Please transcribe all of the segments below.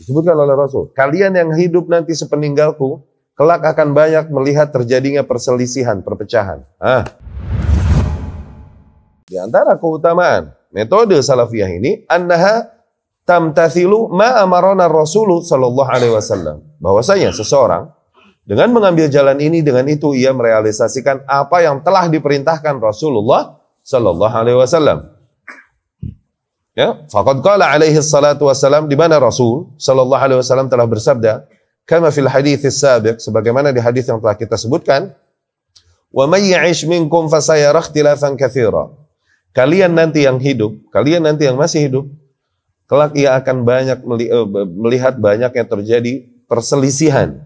Disebutkan oleh Rasul, kalian yang hidup nanti sepeninggalku, kelak akan banyak melihat terjadinya perselisihan, perpecahan. Ah. Di antara keutamaan metode salafiyah ini, annaha tamtathilu ma amarona Rasul sallallahu alaihi wasallam. Bahwasanya seseorang dengan mengambil jalan ini dengan itu ia merealisasikan apa yang telah diperintahkan Rasulullah sallallahu alaihi wasallam. Ya, faqad qala alaihi salatu wasallam di mana Rasul sallallahu alaihi wasallam telah bersabda, kama fil hadits sabiq sebagaimana di hadis yang telah kita sebutkan, wa may ya'ish minkum fasayara ikhtilafan katsira. Kalian nanti yang hidup, kalian nanti yang masih hidup, kelak ia akan banyak eh, melihat banyak yang terjadi perselisihan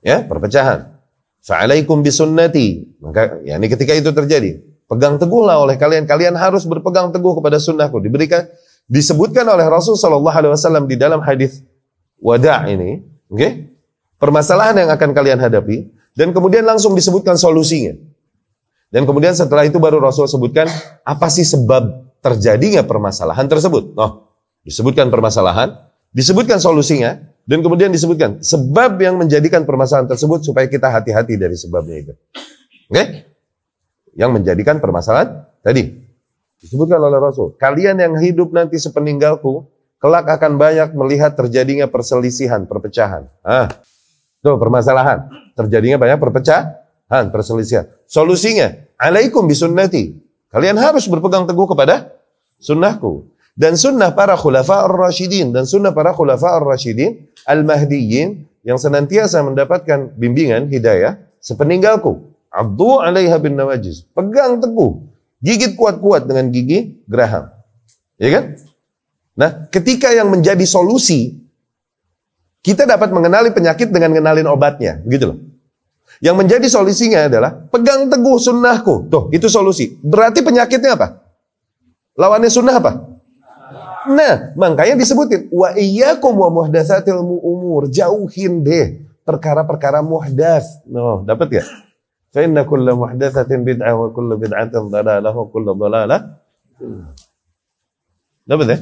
ya perpecahan. Fa'alaikum bisunnati. Maka ya ini ketika itu terjadi, pegang teguhlah oleh kalian. Kalian harus berpegang teguh kepada sunnahku. Diberikan disebutkan oleh Rasul Shallallahu Alaihi Wasallam di dalam hadis wada ini, oke? Okay? Permasalahan yang akan kalian hadapi dan kemudian langsung disebutkan solusinya. Dan kemudian setelah itu baru Rasul sebutkan apa sih sebab terjadinya permasalahan tersebut. Oh, disebutkan permasalahan, disebutkan solusinya, dan kemudian disebutkan sebab yang menjadikan permasalahan tersebut supaya kita hati-hati dari sebabnya itu. Oke? Okay? Yang menjadikan permasalahan tadi disebutkan oleh Rasul. Kalian yang hidup nanti sepeninggalku, kelak akan banyak melihat terjadinya perselisihan, perpecahan. Ah, tuh permasalahan. Terjadinya banyak perpecahan, perselisihan. Solusinya, alaikum bisunnati. Kalian harus berpegang teguh kepada sunnahku dan sunnah para khulafa ar-rasyidin dan sunnah para khulafa ar-rasyidin al-mahdiyyin yang senantiasa mendapatkan bimbingan hidayah sepeninggalku. Abdu alaiha bin nawajiz. Pegang teguh. Gigit kuat-kuat dengan gigi geraham. Ya kan? Nah, ketika yang menjadi solusi kita dapat mengenali penyakit dengan mengenalin obatnya, begitu loh. Yang menjadi solusinya adalah pegang teguh sunnahku. Tuh, itu solusi. Berarti penyakitnya apa? Lawannya sunnah apa? Nah, makanya disebutin wa iyyakum wa muhdatsatil umur. Jauhin deh perkara-perkara muhdats. No, dapat ya? فإن كل محدثة بدعة وكل بدعة ضلالة وكل ضلالة نبذة.